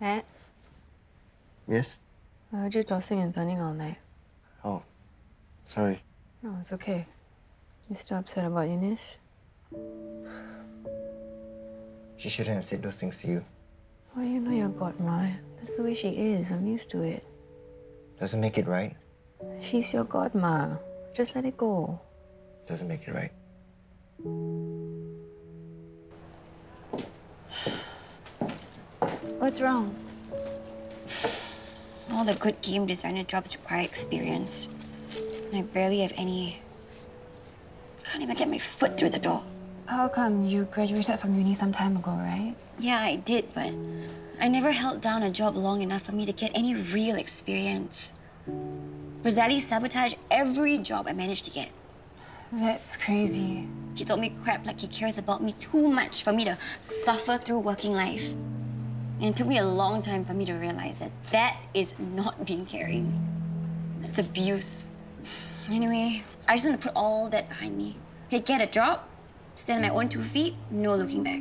Dad, Yes? I heard you tossing and turning all night. Oh, sorry. No, it's okay. You still upset about Eunice? She shouldn't have said those things to you. Well, you know your godma. That's the way she is. I'm used to it. Doesn't make it right. She's your godma. Just let it go. Doesn't make it right. What's wrong? All the good game designer jobs require experience. And I barely have any. Can't even get my foot through the door. How come you graduated from uni some time ago, right? Yeah, I did, but I never held down a job long enough for me to get any real experience. Rosali sabotaged every job I managed to get. That's crazy. He told me crap like he cares about me too much for me to suffer through working life. And it took me a long time for me to realize that that is not being caring. That's abuse. Anyway, I just want to put all that behind me. Okay, get a job, stand on my own two feet, no looking back.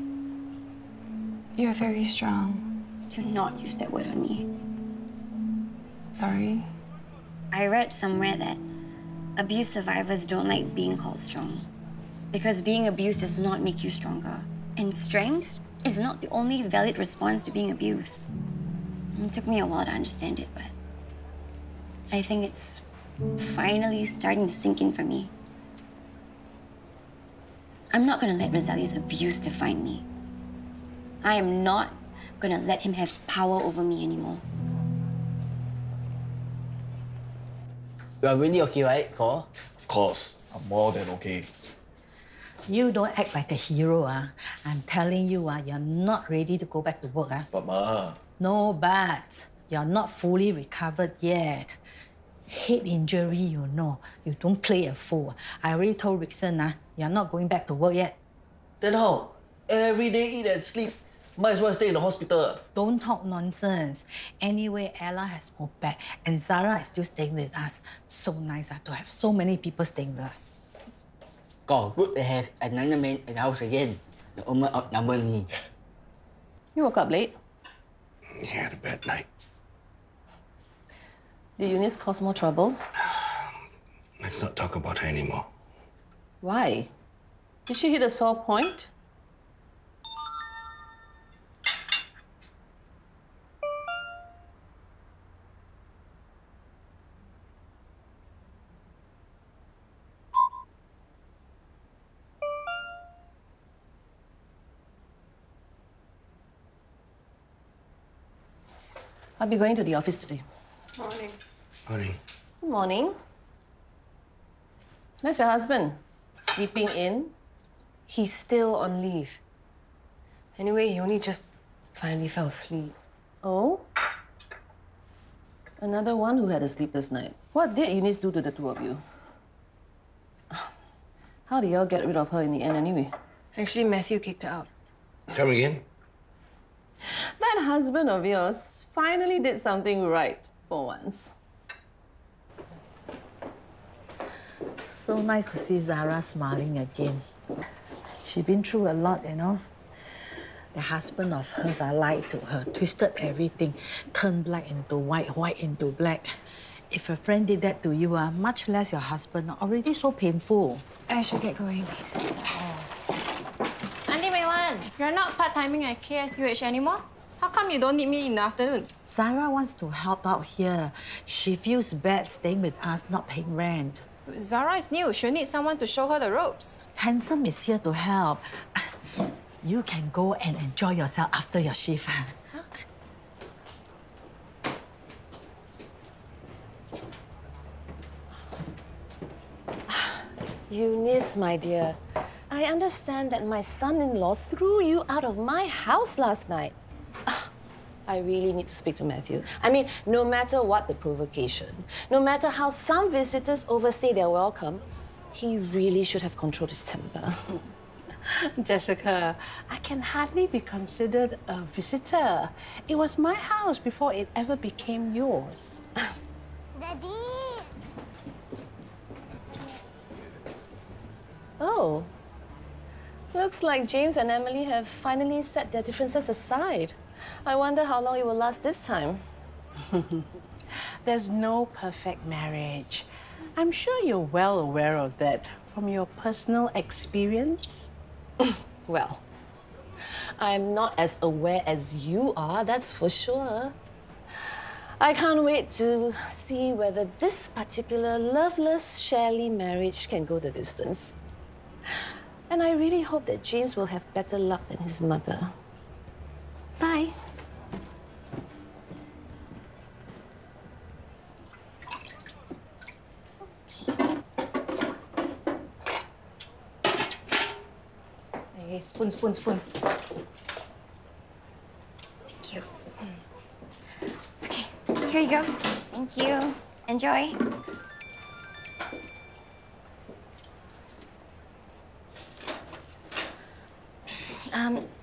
You're very strong. Do not use that word on me. Sorry. I read somewhere that abuse survivors don't like being called strong. Because being abused does not make you stronger. And strength is not the only valid response to being abused. It took me a while to understand it, but I think it's finally starting to sink in for me. I'm not gonna let Rosali's abuse define me. I am not gonna let him have power over me anymore. You are really okay, right, Cole? Of course, I'm more than okay. You don't act like a hero, ah. I'm telling you, ah, you're not ready to go back to work, ah. But Ma, No, but you're not fully recovered yet. Head injury, you know. You don't play a fool. I already told Rickson, ah, you're not going back to work yet. Then how? Every day eat and sleep. Might as well stay in the hospital. Don't talk nonsense. Anyway, Ella has moved back, and Zara is still staying with us. So nice ah, to have so many people staying with us. God, good to have another man in the house again. The owner outnumbered me. You woke up late. he had a bad night. Did Eunice cause more trouble? Let's not talk about her anymore. Why? Did she hit a sore point? I'll be going to the office today. Morning. Morning. Good morning. Where's your husband? Sleeping in? He's still on leave. Anyway, he only just finally fell asleep. Oh? Another one who had a sleepless night. What did Eunice do to the two of you? How did y'all get rid of her in the end anyway? Actually, Matthew kicked her out. come again? That husband of yours finally did something right for once. So nice to see Zara smiling again. She's been through a lot, you know. The husband of hers, I lied to her, twisted everything, turned black into white, white into black. If a friend did that to you, uh, much less your husband, already so painful. I should get going. Auntie Mei Wan, you're not part-timing at KSUH anymore? How come you don't need me in the afternoons? Zara wants to help out here. She feels bad staying with us, not paying rent. Zara is new. She'll need someone to show her the ropes. Handsome is here to help. You can go and enjoy yourself after your shift. huh? Eunice, my dear, I understand that my son-in-law threw you out of my house last night. Ah, I really need to speak to Matthew. I mean, no matter what the provocation, no matter how some visitors overstay their welcome, he really should have controlled his temper. Jessica, I can hardly be considered a visitor. It was my house before it ever became yours. Daddy! Oh. Looks like James and Emily have finally set their differences aside. I wonder how long it will last this time. There's no perfect marriage. I'm sure you're well aware of that from your personal experience. Well, I'm not as aware as you are, that's for sure. I can't wait to see whether this particular loveless Shelley marriage can go the distance. And I really hope that James will have better luck than his mother. Bye. Hey, spoon, spoon, spoon. Thank you. Hmm. Okay, here you go. Thank you. Enjoy.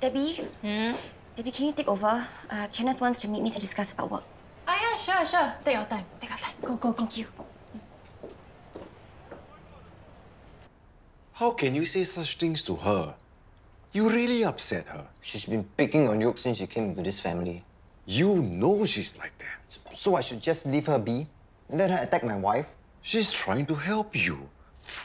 Debbie? Debbie, can you take over? Uh, Kenneth wants to meet me to discuss about work. Ah, yeah, sure, sure. Take your time. Take your time. Go, go, go. Thank you. How can you say such things to her? You really upset her. She's been picking on you since she came into this family. You know she's like that. So I should just leave her be? And let her attack my wife? She's trying to help you.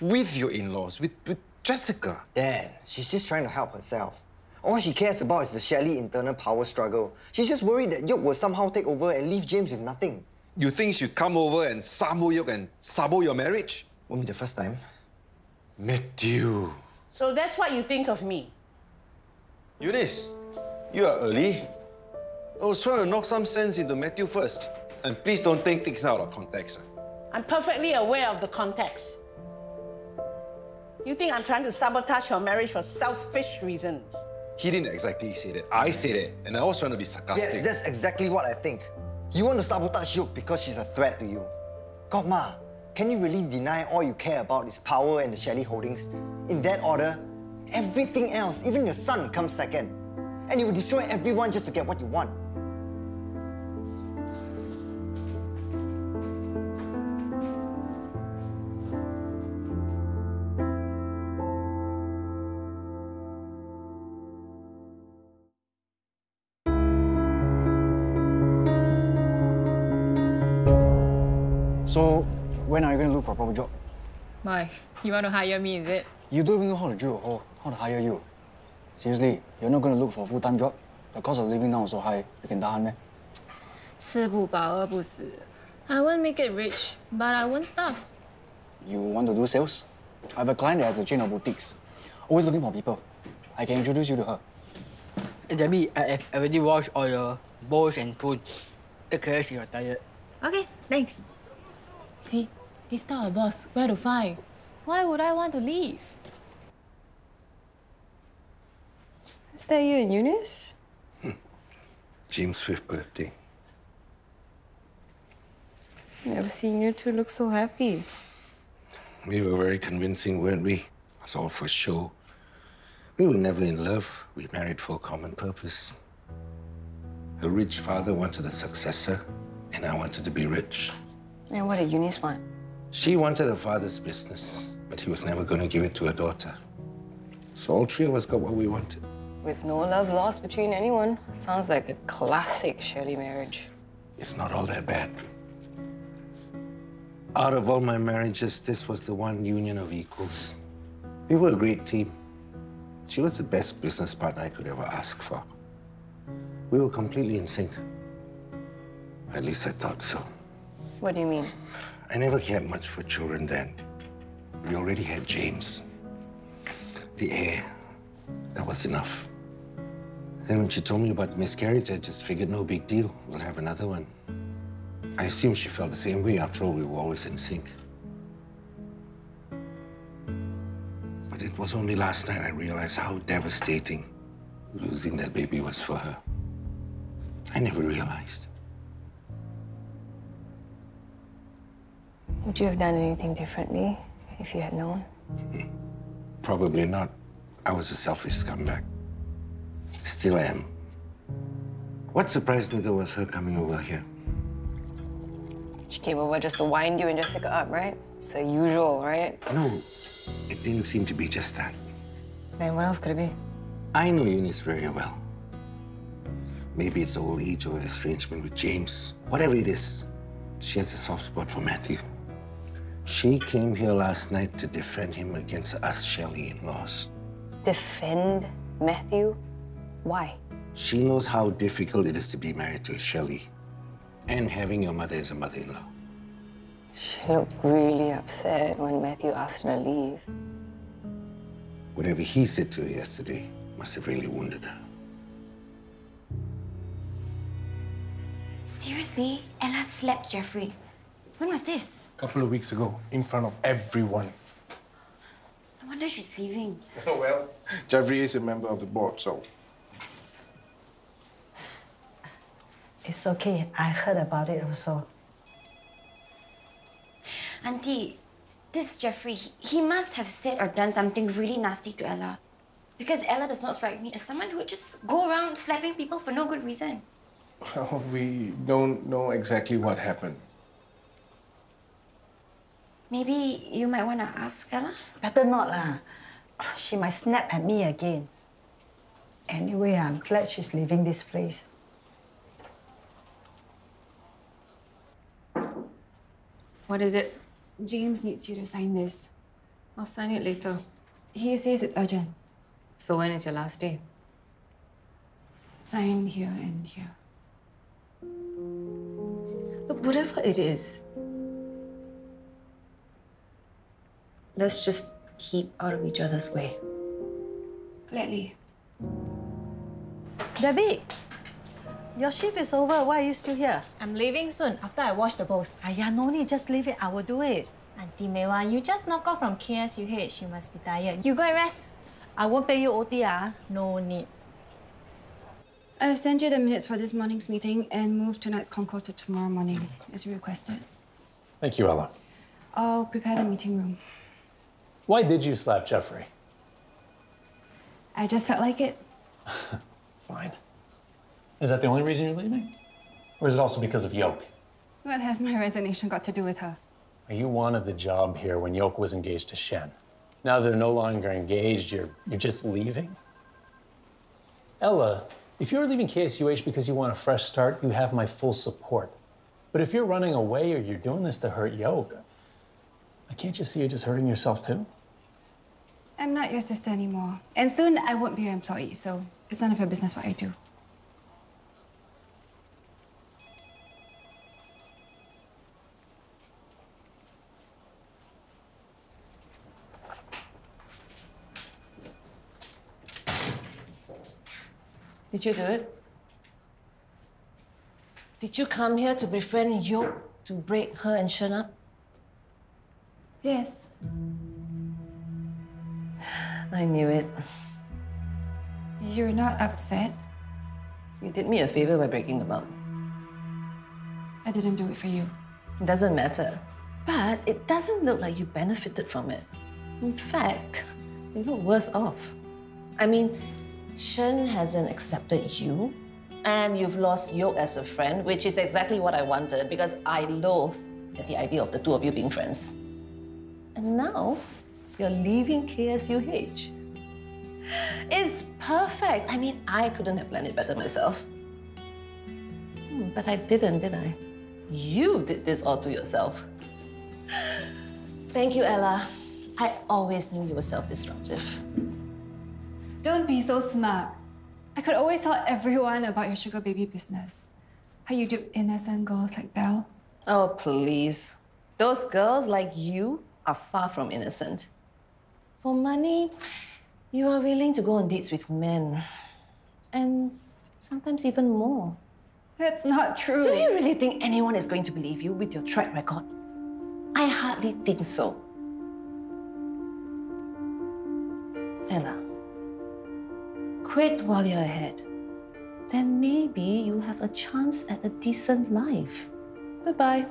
With your in-laws, with, with Jessica. Dad, she's just trying to help herself. All she cares about is the Shelley internal power struggle. She's just worried that Yoke will somehow take over and leave James with nothing. You think she'd come over and sabo you and sabo your marriage? Won't be the first time. Matthew. So that's what you think of me. Eunice, you are early. I was trying to knock some sense into Matthew first. And please don't take things out of context. I'm perfectly aware of the context. You think I'm trying to sabotage your marriage for selfish reasons? He didn't exactly say that. I said it, and I was trying to be sarcastic. Yes, that's exactly what I think. You want to sabotage Yoke because she's a threat to you. Godma, can you really deny all you care about is power and the Shelley holdings? In that order, everything else, even your son, comes second. And you will destroy everyone just to get what you want. So, when are you going to look for a proper job? Why? You want to hire me, is it? You don't even know how to drill a hole, how to hire you. Seriously, you're not going to look for a full-time job? The cost of living now is so high, you can tahan, man. 吃不饱，饿不死. I won't make it rich, but I won't starve. You want to do sales? I have a client that has a chain of boutiques, always looking for people. I can introduce you to her. Hey, Debbie, I have already washed all your bowls and spoons. Take care if you're tired. Okay, thanks. See, this type of boss, where to find? Why would I want to leave? Is that you and Eunice? Hmm. James' fifth birthday. Never seen you two look so happy. We were very convincing, weren't we? That's all for show. We were never in love. We married for a common purpose. Her rich father wanted a successor, and I wanted to be rich. And what did Eunice want? She wanted her father's business, but he was never going to give it to her daughter. So all three of us got what we wanted. With no love lost between anyone. Sounds like a classic Shelley marriage. It's not all that bad. Out of all my marriages, this was the one union of equals. We were a great team. She was the best business partner I could ever ask for. We were completely in sync. At least I thought so. What do you mean? I never cared much for children then. We already had James. The heir. That was enough. Then when she told me about the miscarriage, I just figured no big deal. We'll have another one. I assume she felt the same way. After all, we were always in sync. But it was only last night I realized how devastating losing that baby was for her. I never realized. Would you have done anything differently if you had known? Probably not. I was a selfish scumbag. Still am. What surprised me, though, was her coming over here. She came over just to wind you and Jessica up, right? It's the usual, right? No, it didn't seem to be just that. Then what else could it be? I know Eunice very well. Maybe it's old age or estrangement with James. Whatever it is, she has a soft spot for Matthew. She came here last night to defend him against us Shelley in-laws. Defend Matthew? Why? She knows how difficult it is to be married to a Shelley and having your mother as a mother-in-law. She looked really upset when Matthew asked her to leave. Whatever he said to her yesterday must have really wounded her. Seriously? Ella slapped Jeffrey. When was this? A couple of weeks ago, in front of everyone. No wonder she's leaving. Oh, well, Jeffrey is a member of the board, so. It's okay. I heard about it also. Auntie, this Jeffrey, he, he must have said or done something really nasty to Ella. Because Ella does not strike me as someone who would just go around slapping people for no good reason. Well, we don't know exactly what happened. Maybe you might want to ask Ella? Better not lah. She might snap at me again. Anyway, I'm glad she's leaving this place. What is it? James needs you to sign this. I'll sign it later. He says it's urgent. So when is your last day? Sign here and here. Look, whatever it is, let's just keep out of each other's way. Gladly. Debbie, your shift is over. Why are you still here? I'm leaving soon after I wash the bowls. Aya, no need. Just leave it. I will do it. Auntie Mewa, you just knock off from KSUH. You must be tired. You go and rest. I won't pay you OT, ah. No need. I've sent you the minutes for this morning's meeting and moved tonight's Concord to tomorrow morning, as you requested. Thank you, Ella. I'll prepare the meeting room. Why did you slap Jeffrey? I just felt like it. Fine. Is that the only reason you're leaving? Or is it also because of Yoke? What has my resignation got to do with her? You wanted the job here when Yoke was engaged to Shen. Now they're no longer engaged, you're, you're just leaving? Ella, if you're leaving KSUH because you want a fresh start, you have my full support. But if you're running away or you're doing this to hurt Yoke, I can't you see you're just hurting yourself too? I'm not your sister anymore. And soon I won't be your employee, so it's none of your business what I do. Did you do it? Did you come here to befriend Yoke to break her and Shen up? Yes. I knew it. You're not upset? You did me a favor by breaking them up. I didn't do it for you. It doesn't matter. But it doesn't look like you benefited from it. In fact, you look worse off. I mean, Shen hasn't accepted you, and you've lost Yoke as a friend, which is exactly what I wanted because I loathe at the idea of the two of you being friends. And now, you're leaving KSUH. It's perfect. I mean, I couldn't have planned it better myself. Hmm, but I didn't, did I? You did this all to yourself. Thank you, Ella. I always knew you were self-destructive. Don't be so smart. I could always tell everyone about your sugar baby business. How you dupe innocent girls like Belle. Oh, please. Those girls like you are far from innocent. For money, you are willing to go on dates with men. And sometimes even more. That's not true. Do you really think anyone is going to believe you with your track record? I hardly think so. Ella, quit while you're ahead. Then maybe you'll have a chance at a decent life. Goodbye.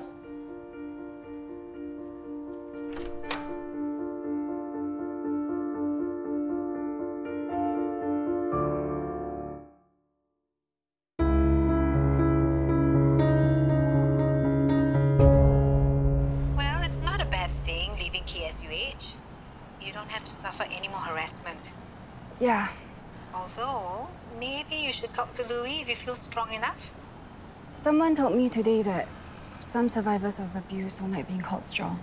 Yeah. Although, maybe you should talk to Louis if you feel strong enough. Someone told me today that some survivors of abuse don't like being called strong.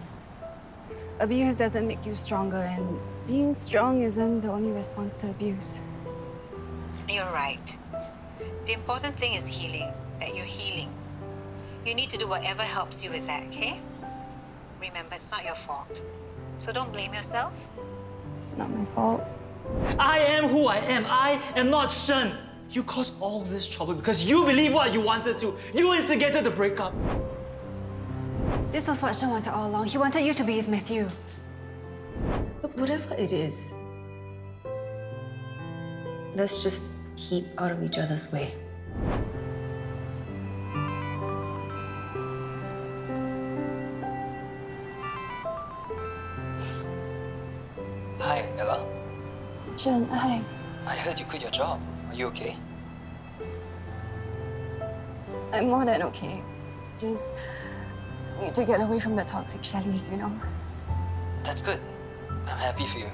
Abuse doesn't make you stronger, and being strong isn't the only response to abuse. You're right. The important thing is healing, that you're healing. You need to do whatever helps you with that, okay? Remember, it's not your fault. So don't blame yourself. It's not my fault. I am who I am. I am not Shen. You caused all this trouble because you believe what you wanted to. You instigated the breakup. This was what Shen wanted all along. He wanted you to be with Matthew. Look, whatever it is, let's just keep out of each other's way. I heard you quit your job. Are you okay? I'm more than okay. Just need to get away from the toxic Shellys, you know? That's good. I'm happy for you.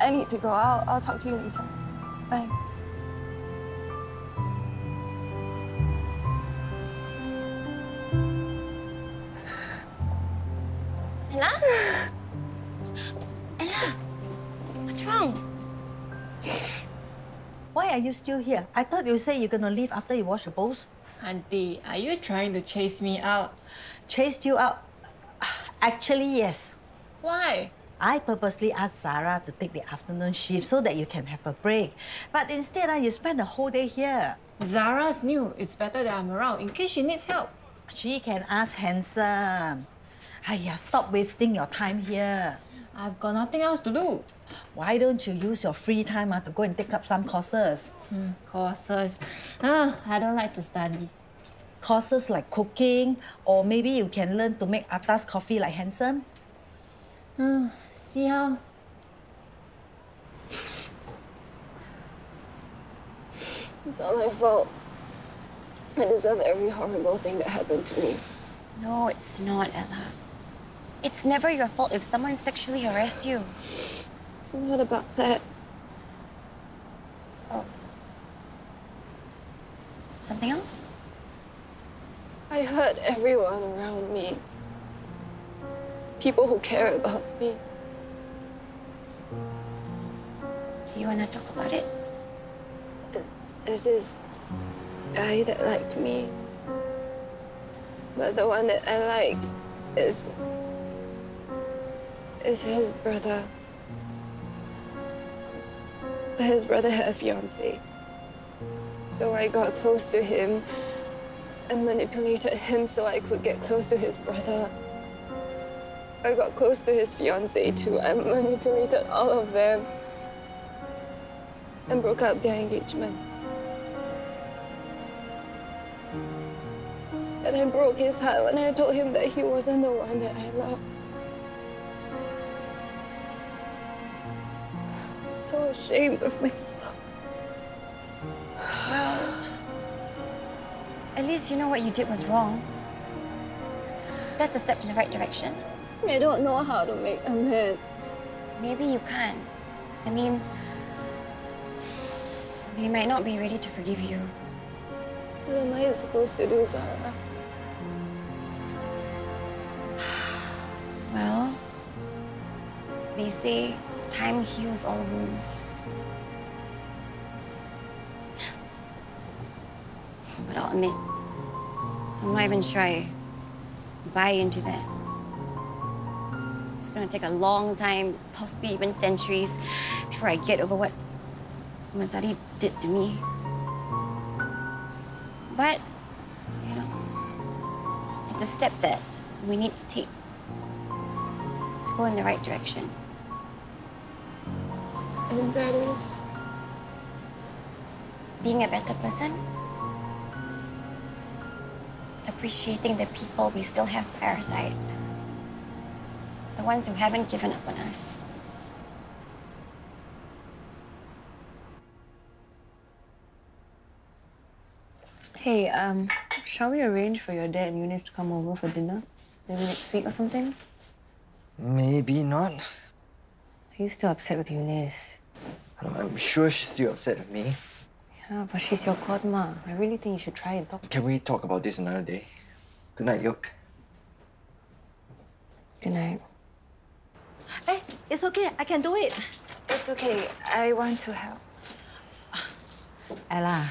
I need to go. I'll, I'll talk to you later. Bye. Are you still here? I thought you said you're gonna leave after you wash the bowls. Auntie, are you trying to chase me out? Chased you out? Actually, yes. Why? I purposely asked Zara to take the afternoon shift so that you can have a break. But instead, uh, you spend the whole day here. Zara's new. It's better that I'm around in case she needs help. She can ask Handsome. Aya, stop wasting your time here. I've got nothing else to do. Why don't you use your free time uh, to go and take up some courses? Hmm, courses. Ah, I don't like to study. Courses like cooking, or maybe you can learn to make atas coffee like Handsome. Hmm, see how? It's all my fault. I deserve every horrible thing that happened to me. No, it's not, Ella. It's never your fault if someone sexually harassed you. Not about that. Oh. Something else? I hurt everyone around me. People who care about me. Do you want to talk about it? There's this guy that liked me. But the one that I like is. is his brother. His brother had a fiancée. So I got close to him and manipulated him so I could get close to his brother. I got close to his fiancée too. I manipulated all of them and broke up their engagement. And I broke his heart when I told him that he wasn't the one that I loved. Ashamed of myself. Well, at least you know what you did was wrong. That's a step in the right direction. I don't know how to make amends. Maybe you can. I mean, they might not be ready to forgive you. What am I supposed to do, Zara? Well, they say time heals all wounds. But I'll admit, I'm not even sure I buy into that. It's gonna take a long time, possibly even centuries, before I get over what Masari did to me. But, you know, it's a step that we need to take to go in the right direction. And that is being a better person, appreciating the people we still have by our side, the ones who haven't given up on us. Hey, um, shall we arrange for your dad and Eunice to come over for dinner? Maybe next week or something? Maybe not. Are you still upset with Eunice? I'm sure she's still upset with me. Yeah, but she's your godma. I really think you should try and talk. Can we talk about this another day? Good night, Yoke. Good night. Hey, it's okay. I can do it. It's okay. I want to help. Ella,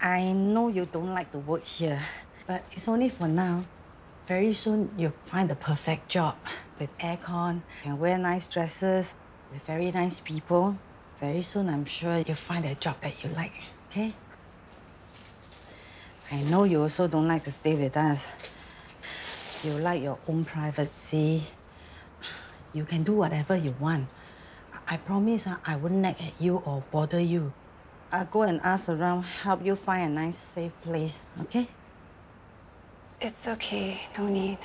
I know you don't like to work here, but it's only for now. Very soon you'll find the perfect job with aircon and wear nice dresses with very nice people. Very soon I'm sure you'll find a job that you like, okay? I know you also don't like to stay with us. You like your own privacy. You can do whatever you want. I promise uh, I won't nag at you or bother you. I'll go and ask around, help you find a nice, safe place, okay? It's okay. No need.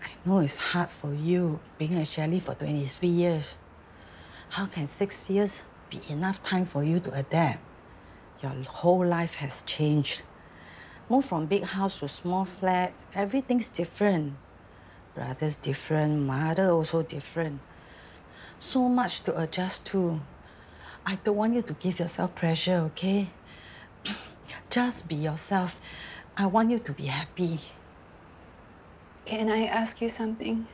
I know it's hard for you being a Shelley for 23 years. How can six years be enough time for you to adapt? Your whole life has changed. Move from big house to small flat, everything's different. Brother's different, mother also different. So much to adjust to. I don't want you to give yourself pressure, okay? Just be yourself. I want you to be happy. Can I ask you something?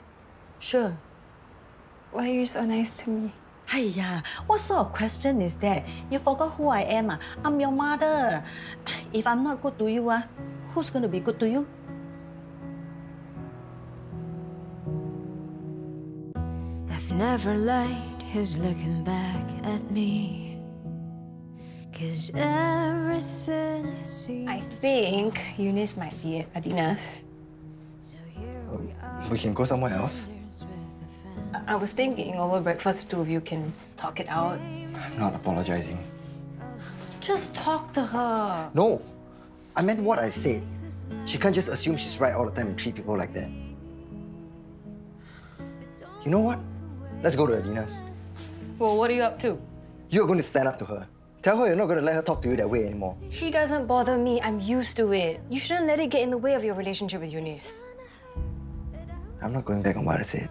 Sure. Why are you so nice to me? Hiya, what sort of question is that? You forgot who I am. ah? I'm your mother. If I'm not good to you, ah, who's going to be good to you? I've never liked his looking back at me. Cause everything I see. I think Eunice might be at Adina's. We can go somewhere else. I- was thinking over breakfast, two of you can talk it out. I'm not apologizing. Just talk to her. No, I meant what I said. She can't just assume she's right all the time and treat people like that. You know what? Let's go to Adina's. Well, what are you up to? You're going to stand up to her. Tell her you're not going to let her talk to you that way anymore. She doesn't bother me. I'm used to it. You shouldn't let it get in the way of your relationship with Eunice. I'm not going back on what I said.